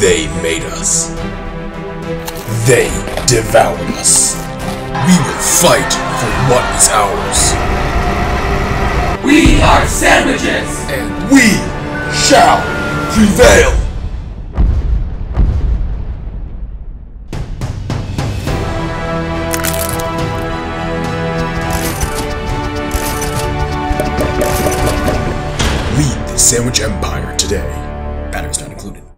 They made us. They devoured us. We will fight for what is ours. We are sandwiches! And we shall prevail! Lead the Sandwich Empire today. Batteries not included.